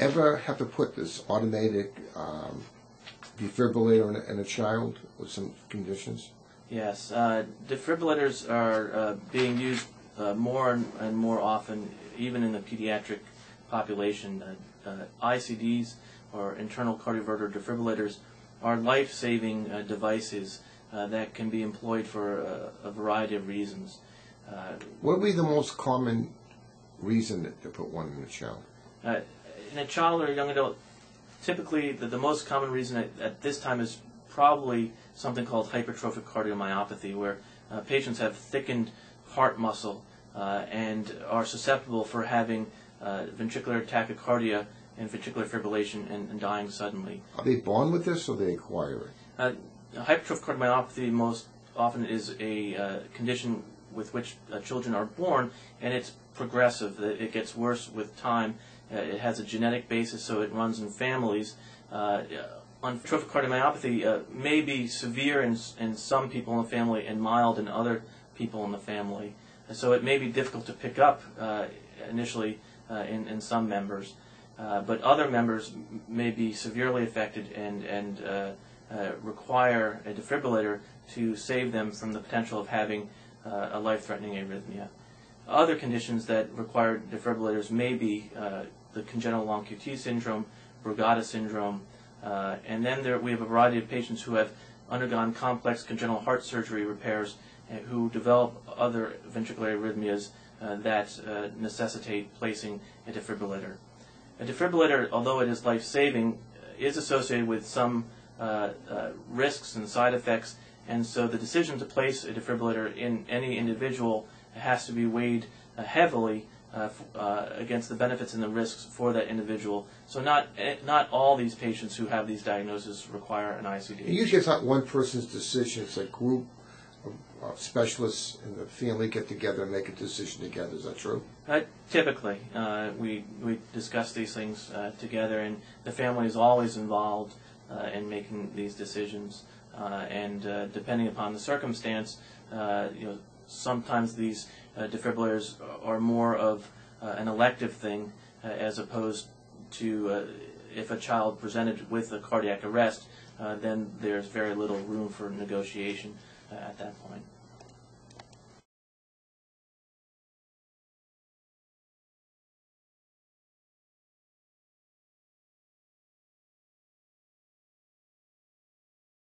Ever have to put this automated um, defibrillator in a, in a child with some conditions? Yes, uh, defibrillators are uh, being used uh, more and, and more often, even in the pediatric population. Uh, uh, ICDs, or internal cardioverter defibrillators, are life-saving uh, devices uh, that can be employed for a, a variety of reasons. Uh, What would be the most common reason to put one in a child? In a child or a young adult, typically the, the most common reason at, at this time is probably something called hypertrophic cardiomyopathy, where uh, patients have thickened heart muscle uh, and are susceptible for having uh, ventricular tachycardia and ventricular fibrillation and, and dying suddenly. Are they born with this or they acquire it? Uh, hypertrophic cardiomyopathy most often is a uh, condition with which uh, children are born, and it's progressive. It gets worse with time. Uh, it has a genetic basis, so it runs in families. Uh, Hypertrophic cardiomyopathy uh, may be severe in, in some people in the family and mild in other people in the family. And so it may be difficult to pick up uh, initially uh, in, in some members. But other members may be severely affected and, and require a defibrillator to save them from the potential of having uh, a life-threatening arrhythmia. Other conditions that require defibrillators may be uh, the congenital long QT syndrome, Brugada syndrome, uh, and then there, we have a variety of patients who have undergone complex congenital heart surgery repairs uh, who develop other ventricular arrhythmias uh, that uh, necessitate placing a defibrillator. A defibrillator, although it is life-saving, is associated with some uh, risks and side effects, and so the decision to place a defibrillator in any individual has to be weighed uh, heavily uh, f- uh, against the benefits and the risks for that individual. So not eh, not all these patients who have these diagnoses require an ICD. Usually it's not one person's decision, it's a group of of specialists in the family get together and make a decision together. Is that true? Uh, typically, uh, we we discuss these things uh, together, and the family is always involved uh, in making these decisions. Uh, and uh, depending upon the circumstance, uh, you know, sometimes these defibrillators are more of an elective thing as opposed to if a child presented with a cardiac arrest, then there's very little room for negotiation at that point.